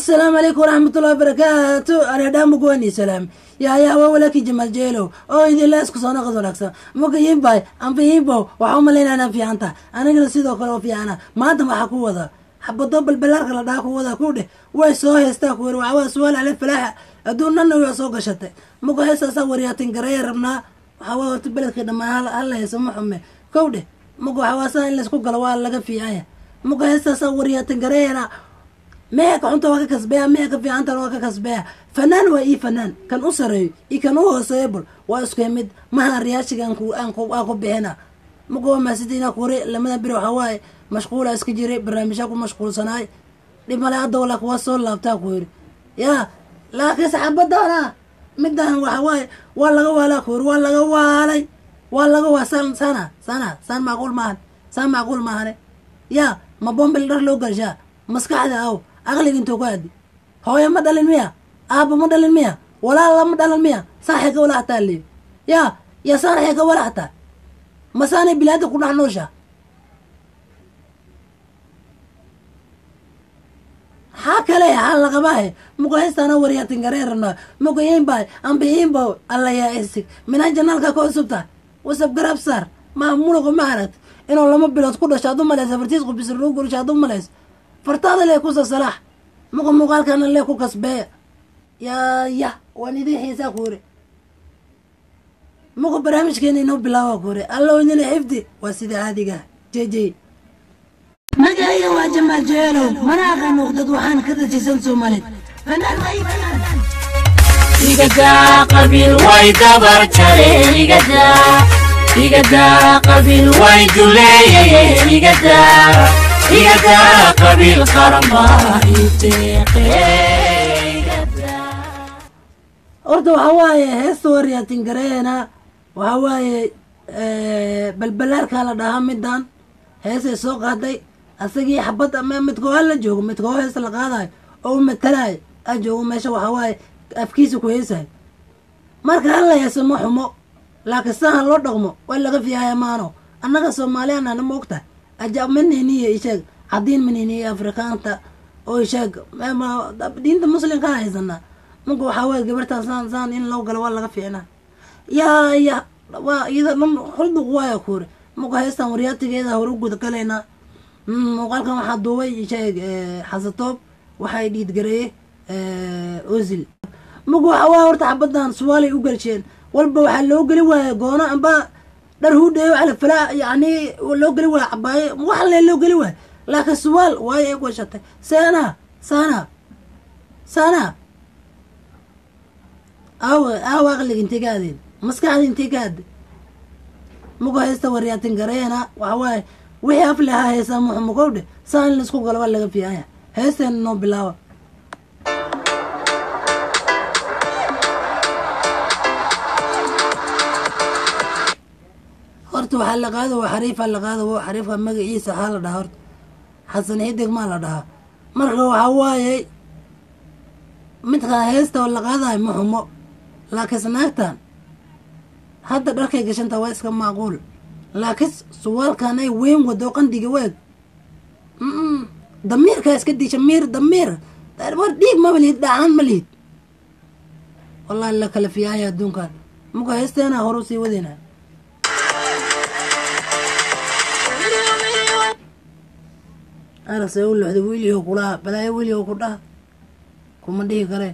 asalaamu calaykum waraxmatullahi wabarakaatu areedhaamugwani salaam yaayaa waa walaalkii jamaal jeelow oo idinla isku soo noqod wanaagsan muga yimbay amba yimbow waxaa u malaynaa inaan fiicanta anigana sidoo kale oo fiicana maanta waxaa ku wada xabado balbalaarka la dhaha ku wada ku dheh way soo heystaa ku weri waxawaa suwaal ale falaaxa adduun dhanna waa soo gashatay muga heestaasaa wariyaatin gareeya rabnaa waxawaa horta beledkii dhammaan hala heeso ma xume kow dheh muga waxawaa saa in laysku galo waa laga fiicanya muga heestaasaa wariyaatin gareeyana mehe ka xunta waa ka kasbeeya mehe ka fiicantana waa ka kasbeeya fanaan waa ii fanaan. Kan u sareeyo iyo kan u hooseeyo bul waa isku mid. Maha riyaashiga aan ku bixina. Waa maasidiina kuri lamada biri waxaa waaye. Mashquula iska jiray barnaamijyaa ku mashquulsanaay. Dhib male hadda walaak waa soo laabtaa ku yiri. Yaa laakiin saxaabadana midan waxa waaye waa laga waalaa ku waa laga waalay. Waa laga waa san sana sana saan macquul maahan. Saan macquul maahane. Yaa ma bombil dhar loo galshaa maskaxda aw aqliga intuu ku aadi hooyo ma dhalin miya aaba ma dhalin miya walaala ma dhalin miya saaxay ka walaxtaa leeyo yaa yaa saanaxay ka walaxtaa masaanay bilaada ku dhex nooshaa maxaa kale haa laqabahe muga heestaana wariyaatin gareerana muga yimba amba yimba alla yaa isig minaa janaalka ka cusubta wasab garab saar ma munuqa ma aragt inuu lama bilood ku dhasho ad u malaysa fartiis qubisir loo gurisho ad u malaysa fartaada lee kusa salaax muqa muuqaalkana lee ku kasbeeya yaa ya waan idin xiisaa ku muqa barnaamijkeena inoo bilaawa ku yiri allow idin xifdi. Waa sida caadiga jj magacayga waa jamaal jeelow mana aqaan uqdad waxaan ka rajisan soomaalid igadaa qabiil way dabar jareen igadaa igadaa qabiil way duleeyeen igadaa horta waxaa waaye heesta wariyaatin gareena waxaa waaye balbalaarkaa la dhahaa midan heestay soo qaaday asagii xabad ama midkoo hala joogo midkoo heesta la qaadayo oo u matalayo a joogo meesha waxaa waaye afkiisa ku heesayo. Marka hala heeso ma xumo. Laakiin sahan loo dhaqmo waa laga fiihaya maano. Annaga soomaaliyaanana ma ogtahay aja maniniya isheeg cadiin maniniya afrikaanta. Oo isheeg diinta muslimka haysanaa marka waxaa waaye gabartaan saan saan in loo galo waa laga fiicnaa yaa ya waa iyada dhan hulduq waaya kuuri marka heestan waryaatigeeda hore u gudagalaynaa muuqaalkan waxaa duubay sheeg xasatoob waxay dhiidgareeye ozil. Muga waxa waa horta xabadan suwaalay u galsheen walba waxaa loo geli waaya goono amba dhar hudheeyo alafalaa yani loo geli waaya cabaaye wax le loo geli waaya laakiin suwaal waayo ay gashatay seena sana sana aawe aawe aqliga intay ka aadeen maskaxda intay ka aade muga heesta waryaatin gareena waxa waaye wixii af lehaa heesaa muxumukowdhe saa in la isku galo waa laga fiicanya heesteen noo bilaaba horta waxaa la qaado waa xariifa la qaado wa xariifka magaciisa waxaa la dhahaa horta. Xasan xidig maa la dhahaa marka waxaa waaye midka heesta la qaadayo muxumo laakiin snaagtan hadda dharkay gashanta waa iska macquul laakiin suwaalkan ay weyn wado qandiga weeg. Damiirkaa iska disha miir damiir. War dhiig maba lihid dhacaan ma lihid wallahi la kala fiyaaya adduunkan muka heesteena hore u sii wadayna aragse u loxda wiiliho kulaha balaayo wiiliho ku dhaha. Kuma dhihi kale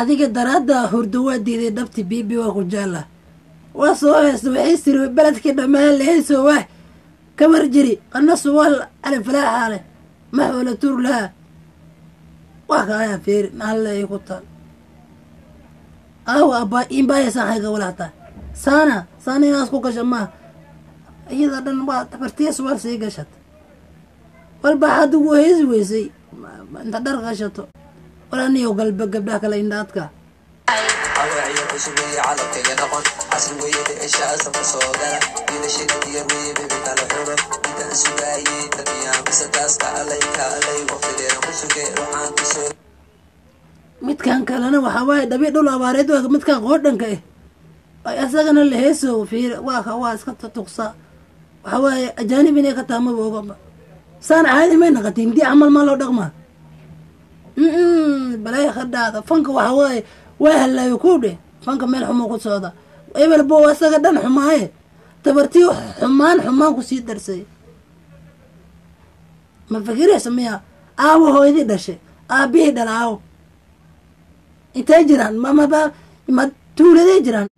adiga daraadda hurdo waa diiday dhabti bibi waa ku jaala. Waa soo heesta waxay siri beledkii dhammaan lahayso waah kamar jiri ana suwaal alifalaaxa leh. Maxoola tuur lahaa waa kaaya feeri nahalle ay ku taal aawa abaa imbaayasaan hayga walaataa saana saana inaas ku gasha maaha iyada dhan waa tabartiya suwaal sii gashat. Walba hadigu heesi weysay inta dhar gashato. Walaniyo galba gabdhaha kale indhaadka midkan kalena waxaa waaye dhabi dhul abaareed waa midkan qoodhanka ah ay asagana la heeso fiir waa waa iska tuqsa. Waxaa waaye ajaanib inay ka taamaba ogaba saan caadi may naqatin di camal maa loo dhaqmaa? Mm, balaya ka dhaada fanka waxaa waaye waa halaayo ku dhe fanka meel xumo ku socda. Ebel bo asaga dhan xumaaye. Tabartii xumaan xumaan ku sii darsay. Ma fikiraysa miya aawo hooyadii dhashay aabihii dhala aawo intay jiraan mamaba ma tuuladay jiraan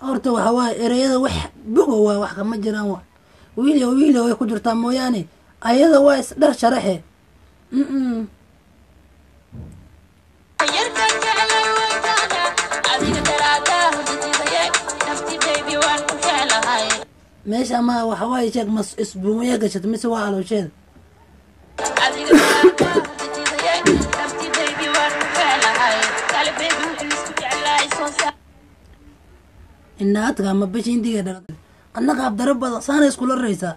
horta waxa waaye ereyada wax bogo waa wax kama jiraan wa wiilyo wiilyo way ku jirtaa mooyaane ayada waa isdhar sharaxe meesha ma waxa waaye sheeg mas isbuumaya gashata mise waa aloosheeda inaadka ama bishi intiga dhala annaga abdaro badan saana iskula raysaa.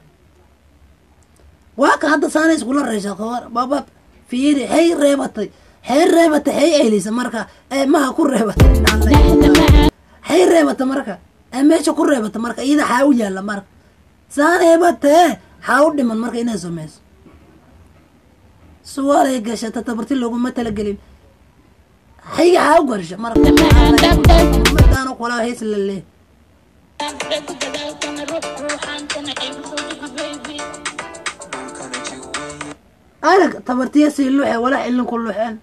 Waa ka hadda saana iskula raysaa kawar baba fiiri hay reebatay. Hay reebatay hay ehlisa marka. Ee maha ku reebatay hay reebata marka ee meesha ku reebata marka iyada xaa u yaalla marka. Saan heebatee xaa u dhiman marka inay sameyso suwaalay gashata tabarti looguma talagelin. Hayga xaa u garsha marka. Madaana kulaa hays la lee dhulkana jiwiye arag tabartiya sii luxe walax ilin ku luxeen.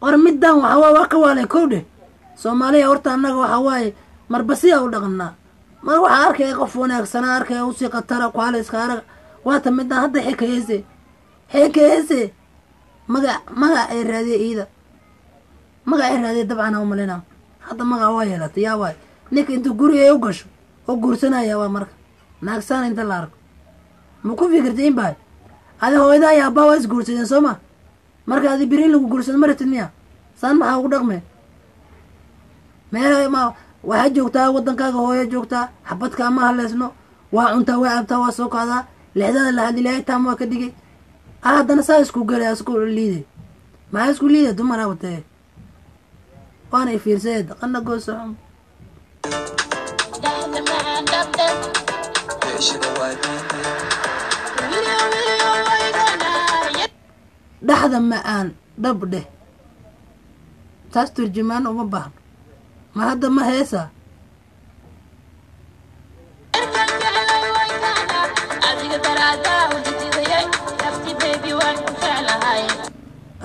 War middan waxa waa ka waalay kow dheh soomaaliya horta annaga waxa waaye marba sidaa u dhaqanaa mar waxaa arkaya qof wanaagsanaa arkaya u sii qatara kuhalayska arag. Waata middan hadda xekayeese xekayeese magac magac ay raadiye iida. Magac ay raadiye dabcan a umalina hadda magac waa yeelatay yaa waay. Ninka intuu guriga ay u gasho oo guursanaya waa marka. Naagsaana inta la arko. Ma ku fikirtay in baay? Adi hooyada iyo abbaa waa is guursadeen soo ma? Marka adi beri lagu guursado ma ratid miya? Saan maxaa ugu dhaqme meel ma waxaa joogtaa wadankaaga hooyo joogtaa xabadka ama haleysno waa cuntaa waa cabtaa waa soo kacdaa lexdada lahad ilaahay taam waa ka dhigay. Ah haddana saa isku gelay isku liiday maxaa isku liiday dumar abatee waana i fiirsadeed qana goosoxum diiday dhaxda ma-aan dhab dheh. Taas turjumaan uma baahno ma hadda ma heesa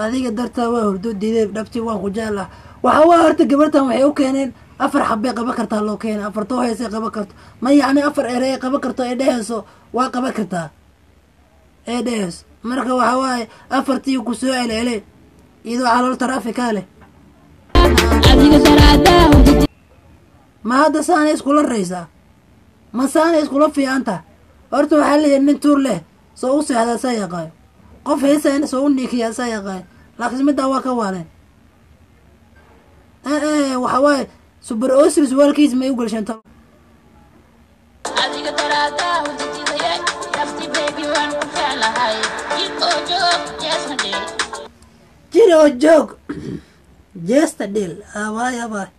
adiga dartaa waa hurdo diiday dhabti waan ku jeclah waxa waa horta gabartan waxay u keeneen afar xabbay qaban kartaa loo keenay afartoo heesay qaban karto. Ma yacni afar erey qaban karto ee dheheyso waa qaban kartaa. Ee dheheyso marka waxa waaye afartii ku soo celceleen iyadoo calool taraafikaa leh ma hadda saana iskula raysaa ma saana iskula fiicanta horta waxaa leeyahay nin tuur leh soo u seexdaa saa yaqaan. Qof heesayna soo u niikiyaa saa yaqaan. Laakiin middaa waa ka waaleen ee waxa waaye subar osiris waalkiis may u gelsheen talo jiri oo joog jeesta abaay abaay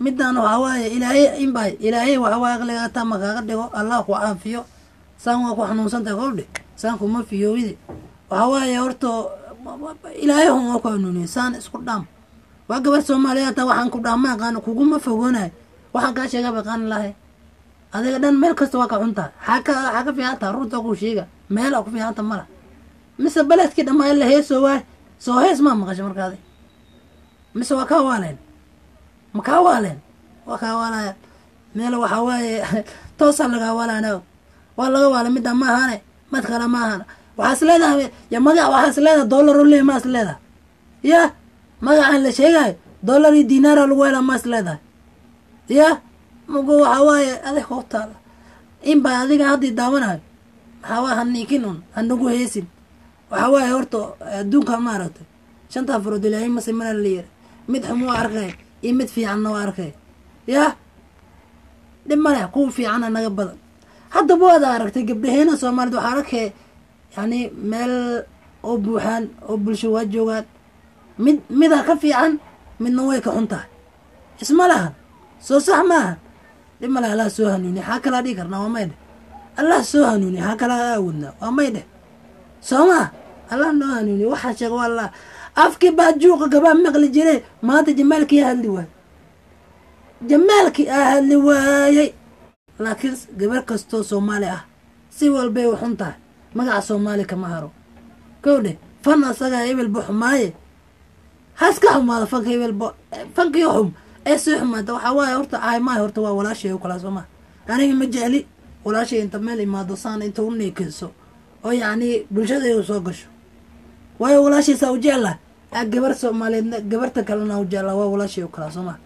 midaan waxaa waaye ilaahay inbay ilaahay waxa waaye aqliga taa makaaga dhigo allah ku caafiyo saan waa ku xanuunsantahay kowdhe saan kuma fiyoowide waxaa waaye horta ilaahay hun waa ku saan isku dhaam waa gabar soomaaliya hataa waxaan ku dhaama aqaano kuguma fogoonahay waxaan kaa sheega baqaan lahay adiga dhan meel kasta waa ka cuntaa xaa ka xaa ka fiican taha runta kuu sheega meel ku fiicanta mala mise beledkii dhammaa la heesoo waay soo hees maa maqasha markaadi mise waa kaa waaleen ma kaa waaleen waa kaa waalaya meel waxaa waaye toosaa lagaa waalana waa laga waalay midda ma ahane mad kale ma ahana waxaa is leedahay ya magac waxaa is leedahay dollar u leey maa is leedahay. Ya magacaan la sheegayo dollar iyo dinaara lagu helaa maa is leedahay. Ya mugo waxaa waaye adig hoo taala in baa adiga haddii daawanayo waxaa waa un hanagu heesin. Waxaa waaye horta adduunka maaragtay shantaa farood ilaahay mase mana la yiri mid xum waa arkay iyo mid fiicanna waa arkay. Ya? Dhib maleh kuwa fiicana naga badan. Haddaba waad aragtay gabdhaheena soomaalida waxaa arkay yani meel oo buuxaan oo bulsho waa joogaan. Mid midaa ka fiican midna way ka xun tahay isma lahan? Soo sax maaha dhib male allah soo hanuuniya xaa kalaa dhigi karnaa waa may dheh allah soo hanuuniya xaa kalaa aawodnaa waa may dheh soo allah noo hanuuniya waxaa sheega waa allah afkii baa juuqa gabaa maqli jire maanta jamaalkii hadli waay jamaalkii aa hadli waayey. Laakiin gabar kastoo soomaali ah si walbay u xun tahay. Magaca soomaali kama haro. Kow dheh fan asagaa hebelba xumaaye. Haska xumaada fanka hebelba fankii xum ee sii xumaata waxaa waaye horta ahay maay horta waa walaashay kala soo maa aniga ma jecli walaashay inta meel imaado saan inta u neekeyso. Oo yacni bulshadayda soo gasho waayo walaashaysaa u jecla. A gabar soomaaliyeedna gabarta kalena u jecla waa walaashay kala soo maa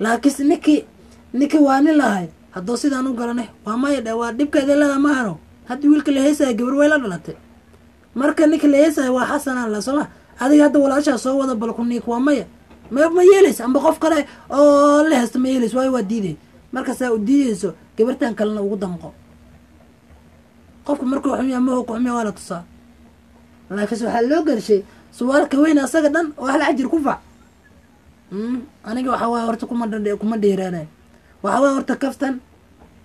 laakiinse ninkii ninkii waa nin lahay. Hadduu sidaan u galane waa maya dhe waa dhibkeeda leeda ma hano. Haddii wiilka la heesaya gabar way la dhalatay. Marka ninka la heesaya waa xasanaan la sooma adiga hadda walaashaa soo wada balkuniik waa maya ma ma yeelays amba qof kale oo la heesta ma yeelays waayo waa diiday markaasaa u diideyso gabartan kalena ugu damqo. Qofka markuu xumiya maho ku xumiya waa la tusaa laakiinse waxaa loo gelshay suwaalka weyn asaga dhan oo hal cajir ku fac aniga waxaa waaya horta kuma dha kuma dheeraanay. Waxaa waaya horta kaftan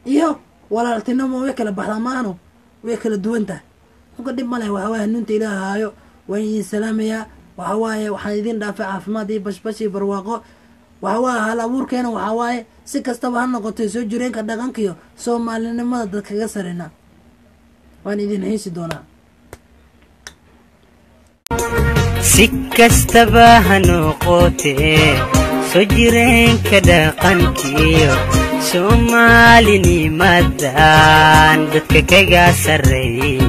iyo walaaltinimo way kala baxdaa way kala duwan tahay. Uka dhib ma leh waxaa waaya hanuunta ilaah haayo waan idin salaamayaa. Waxaa waaye waxaan idin dhaafay caafimaad iyo bashbash barwaaqo. Waxaa waaye hal abuurkeena waxaa waaye si kastaba ha noqotay soo jireenka dhaqankiyo soomaalinimada dad kaga sarina waan idin haysi doonaa si kastaba ha noqotee soo jireenka dhaqankiyo soomaalinimadan dadka kaga sarreeya